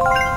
you